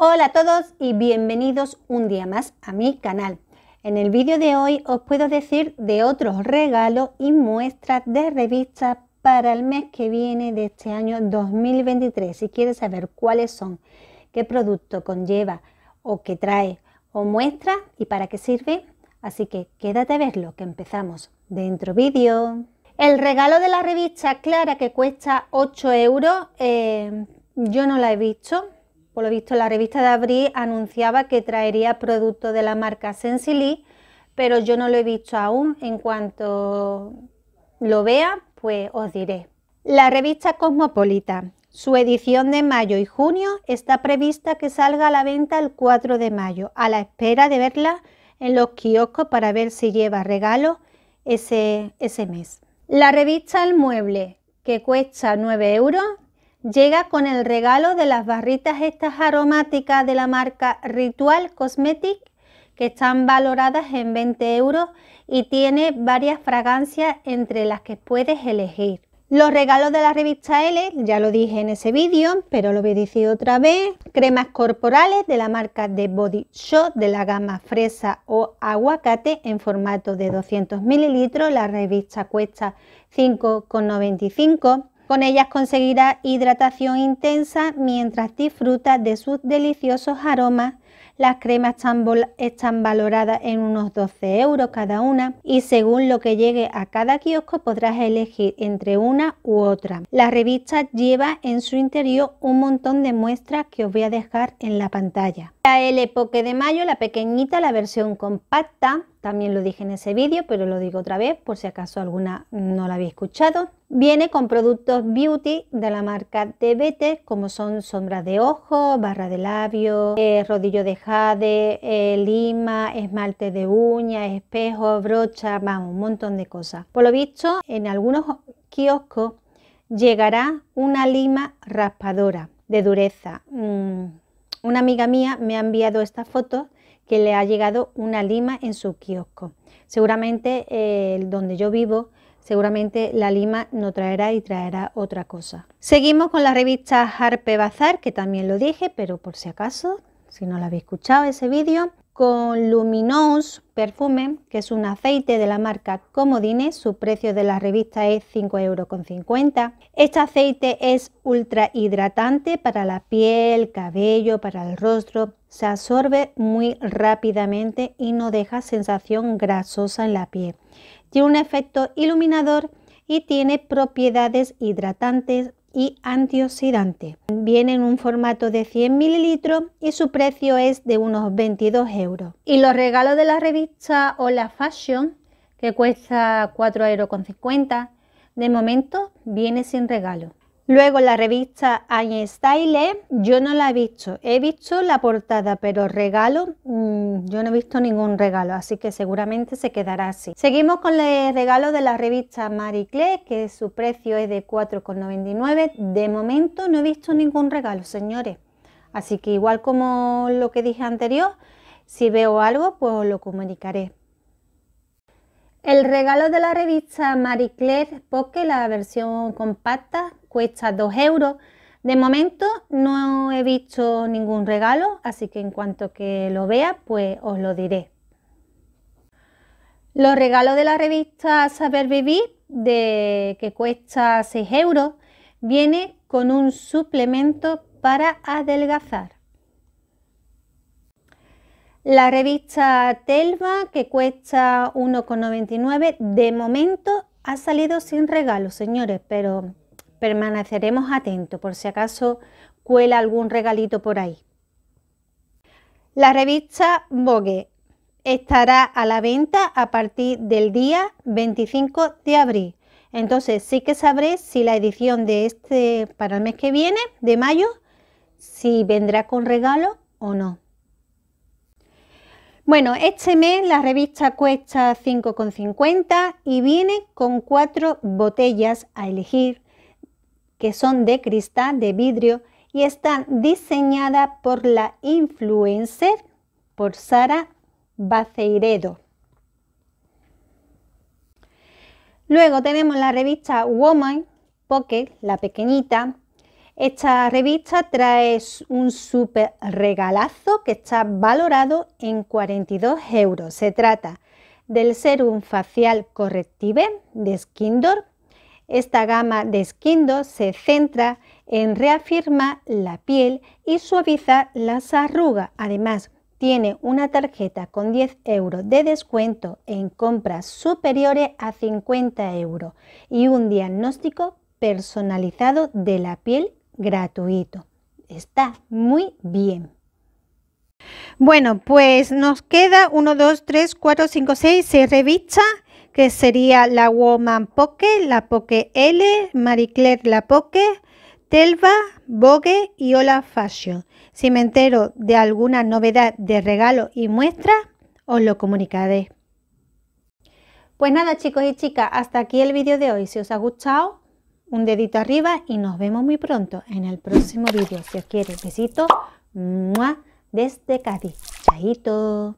Hola a todos y bienvenidos un día más a mi canal. En el vídeo de hoy os puedo decir de otros regalos y muestras de revistas para el mes que viene de este año 2023. Si quieres saber cuáles son, qué producto conlleva o qué trae o muestra y para qué sirve, así que quédate a verlo que empezamos dentro vídeo. El regalo de la revista Clara que cuesta 8 euros, eh, yo no la he visto. Por lo visto la revista de abril anunciaba que traería productos de la marca Sensili, pero yo no lo he visto aún. En cuanto lo vea, pues os diré. La revista Cosmopolita. Su edición de mayo y junio está prevista que salga a la venta el 4 de mayo, a la espera de verla en los kioscos para ver si lleva regalo ese, ese mes. La revista El Mueble, que cuesta 9 euros, llega con el regalo de las barritas estas aromáticas de la marca Ritual Cosmetic, que están valoradas en 20 euros y tiene varias fragancias entre las que puedes elegir. Los regalos de la revista L, ya lo dije en ese vídeo, pero lo voy a decir otra vez. Cremas corporales de la marca de Body Shop de la gama fresa o aguacate en formato de 200 mililitros. La revista cuesta 5,95. Con ellas conseguirás hidratación intensa mientras disfrutas de sus deliciosos aromas las cremas están, valoradas en unos 12 euros cada una y según lo que llegue a cada kiosco podrás elegir entre una u otra. La revista lleva en su interior un montón de muestras que os voy a dejar en la pantalla. La L de mayo, la pequeñita, la versión compacta, también lo dije en ese vídeo, pero lo digo otra vez por si acaso alguna no la había escuchado. Viene con productos beauty de la marca DBT, como son sombras de ojo, barra de labio, eh, rodillo de jade, eh, lima, esmalte de uñas, espejo, brocha, vamos, un montón de cosas. Por lo visto, en algunos kioscos llegará una lima raspadora de dureza. Mm, una amiga mía me ha enviado esta foto que le ha llegado una lima en su kiosco. Seguramente eh, donde yo vivo, seguramente la lima no traerá y traerá otra cosa. Seguimos con la revista Harpe Bazar, que también lo dije, pero por si acaso, si no la habéis escuchado ese vídeo, con Luminous Perfume, que es un aceite de la marca Comodine. Su precio de la revista es 5,50 euros. Este aceite es ultra hidratante para la piel, cabello, para el rostro. Se absorbe muy rápidamente y no deja sensación grasosa en la piel. Tiene un efecto iluminador y tiene propiedades hidratantes, y antioxidante. Viene en un formato de 100 mililitros y su precio es de unos 22 euros. Y los regalos de la revista Hola Fashion, que cuesta 4,50 euros, de momento viene sin regalo. Luego la revista Style, yo no la he visto, he visto la portada, pero regalo, mm, yo no he visto ningún regalo, así que seguramente se quedará así. Seguimos con el regalo de la revista Marie Claire, que su precio es de 4,99. De momento no he visto ningún regalo, señores. Así que igual como lo que dije anterior, si veo algo, pues lo comunicaré. El regalo de la revista Marie Claire Pocket, la versión compacta, cuesta 2 euros. De momento no he visto ningún regalo, así que en cuanto que lo vea, pues os lo diré. Los regalos de la revista Saber Vivir, de, que cuesta 6 euros, viene con un suplemento para adelgazar. La revista Telva, que cuesta 1,99, de momento ha salido sin regalo, señores, pero permaneceremos atentos por si acaso cuela algún regalito por ahí. La revista Vogue estará a la venta a partir del día 25 de abril. Entonces sí que sabré si la edición de este para el mes que viene, de mayo, si vendrá con regalo o no. Bueno, este mes la revista cuesta 5,50 y viene con cuatro botellas a elegir que son de cristal de vidrio y están diseñadas por la influencer, por Sara Baceiredo. Luego tenemos la revista Woman Pocket, la pequeñita. Esta revista trae un súper regalazo que está valorado en 42 euros. Se trata del Serum Facial Corrective de Skindor. Esta gama de Skindor se centra en reafirmar la piel y suavizar las arrugas. Además, tiene una tarjeta con 10 euros de descuento en compras superiores a 50 euros y un diagnóstico personalizado de la piel gratuito. Está muy bien. Bueno, pues nos queda 1, 2, 3, 4, 5, 6, 6 revistas, que sería la Woman Poke, la Poke L, Marie Claire la Poke, Telva, Vogue y Hola Fashion. Si me entero de alguna novedad de regalo y muestra, os lo comunicaré. Pues nada chicos y chicas, hasta aquí el vídeo de hoy. Si os ha gustado, un dedito arriba y nos vemos muy pronto en el próximo vídeo. Si os quiere, besito desde Cádiz. Chaito.